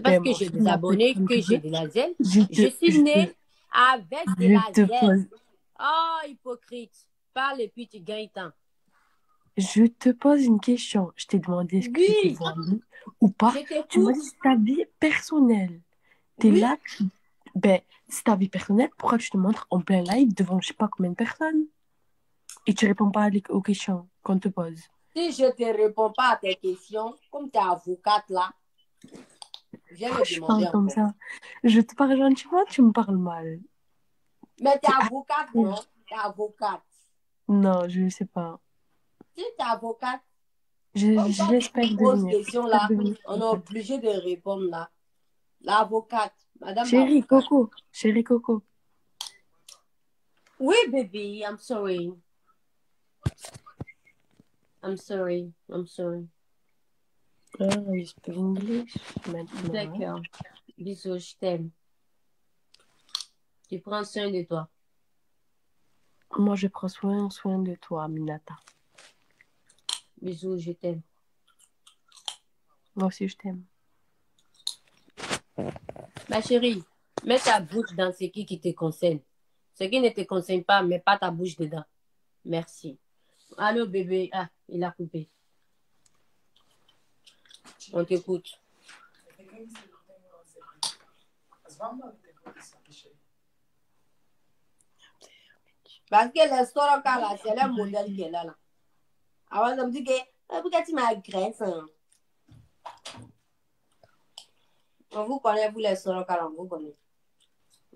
C'est parce Ben, que j'ai je des abonnés que j'ai de la zèle. Je suis née avec de la zèle. Oh, hypocrite. Parle et puis tu gagnes temps. je te pose une question. Je t'ai demandé est-ce que tu Oui, lui ou pas. Tu m'as dit c'est ta vie personnelle. T'es Oui, là, tu- ben, c'est ta vie personnelle. Pourquoi tu te montres en plein live devant je sais pas combien de personnes? Et tu réponds pas aux questions qu'on te pose? si je te réponds pas à tes questions, comme tu es avocate là, viens Pourquoi me je demander comme ça? Je te parle gentiment, tu me parles mal. Mais T'es es avocate, non? Tu es avocate. Non, je sais pas. Si tu es avocate, Je, je l'espère question là, on est obligé de répondre là. L'avocate, madame Chérie. Coco, chérie Coco. Oui, baby, I'm sorry. I'm sorry. I'm sorry. Ah, English maintenant. D'accord. Bisous, je t'aime. Tu prends soin de toi. Moi, je prends soin, soin de toi, Minata. Bisous, je t'aime. Moi aussi, je t'aime. Ma chérie, mets ta bouche dans ce qui, qui te concerne. Ce qui ne te concerne pas, mets pas ta bouche dedans. Merci. Allô, bébé. Ah, il a coupé. On t'écoute. Parce que les sorokas là, c'est le modèle qui est là. Avant de me dire que, Ah, pourquoi tu m'agresses? hein? On vous connaît, vous les sorokas là, on vous connaît.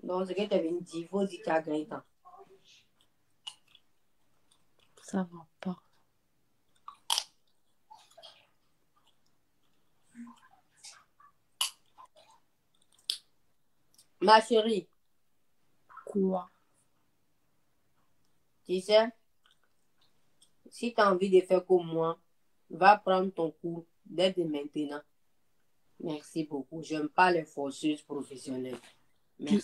Donc, ce que tu venu dire, tu as gagné temps. Ça va pas. Ma chérie, Quoi? tu sais, si tu as envie de faire comme moi, va prendre ton cours dès de maintenant. Merci beaucoup. J'aime pas les forceuses professionnelles. Merci.